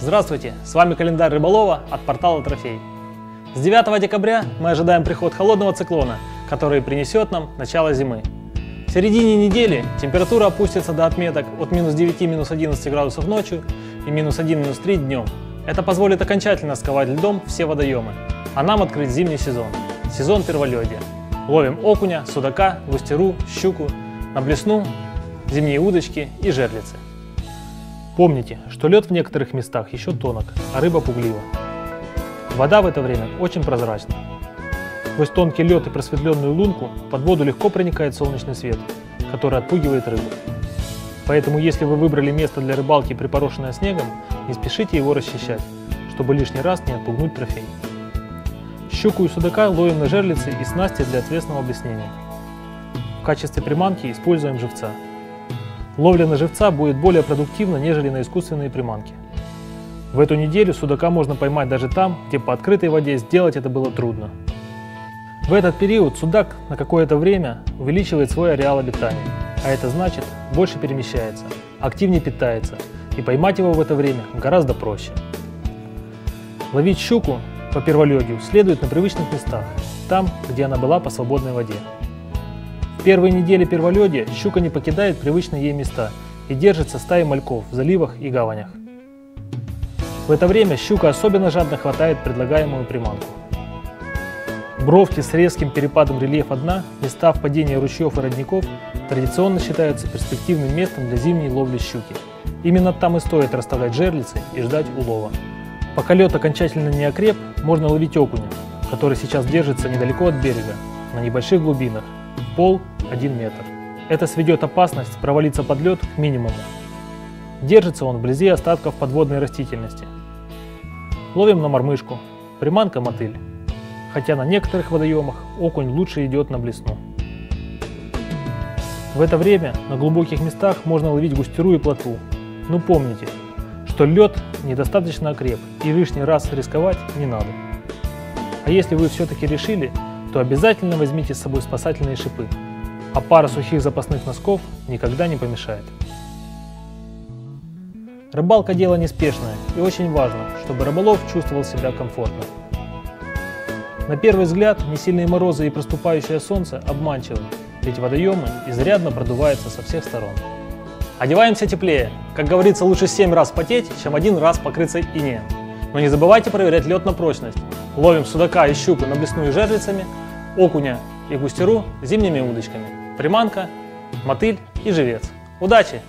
Здравствуйте, с вами календарь рыболова от портала Трофей. С 9 декабря мы ожидаем приход холодного циклона, который принесет нам начало зимы. В середине недели температура опустится до отметок от минус 9 минус 11 градусов ночью и минус 1 минус 3 днем. Это позволит окончательно сковать льдом все водоемы, а нам открыть зимний сезон, сезон перволедия. Ловим окуня, судака, густеру, щуку, на блесну, зимние удочки и жерлицы. Помните, что лед в некоторых местах еще тонок, а рыба пуглива. Вода в это время очень прозрачна. Сквозь тонкий лед и просветленную лунку под воду легко проникает солнечный свет, который отпугивает рыбу. Поэтому если вы выбрали место для рыбалки, припорошенное снегом, не спешите его расчищать, чтобы лишний раз не отпугнуть трофей. Щуку и судака ловим на жерлицы и снасти для ответственного блеснения. В качестве приманки используем живца – Ловля на живца будет более продуктивна, нежели на искусственные приманки. В эту неделю судака можно поймать даже там, где по открытой воде сделать это было трудно. В этот период судак на какое-то время увеличивает свой ареал обитания, а это значит больше перемещается, активнее питается, и поймать его в это время гораздо проще. Ловить щуку по перволедию следует на привычных местах, там, где она была по свободной воде. Первые недели перволедия щука не покидает привычные ей места и держится стаей мальков в заливах и гаванях. В это время щука особенно жадно хватает предлагаемую приманку. Бровки с резким перепадом рельефа дна, места впадения ручьев и родников традиционно считаются перспективным местом для зимней ловли щуки. Именно там и стоит расставлять жерлицы и ждать улова. Пока лед окончательно не окреп, можно ловить окуня, который сейчас держится недалеко от берега, на небольших глубинах, Пол 1 метр. Это сведет опасность провалиться под лед к минимуму. Держится он вблизи остатков подводной растительности. Ловим на мормышку. Приманка мотыль. Хотя на некоторых водоемах окунь лучше идет на блесну. В это время на глубоких местах можно ловить густеру и плотву. Но помните, что лед недостаточно окреп и лишний раз рисковать не надо. А если вы все-таки решили, то обязательно возьмите с собой спасательные шипы, а пара сухих запасных носков никогда не помешает. Рыбалка дело неспешное и очень важно, чтобы рыболов чувствовал себя комфортно. На первый взгляд, несильные морозы и проступающее солнце обманчивы, ведь водоемы изрядно продуваются со всех сторон. Одеваемся теплее. Как говорится, лучше 7 раз потеть, чем один раз покрыться инеем. Но не забывайте проверять лед на прочность. Ловим судака и щуку на блесную жерлицами, окуня и густеру зимними удочками. Приманка, мотыль и живец. Удачи!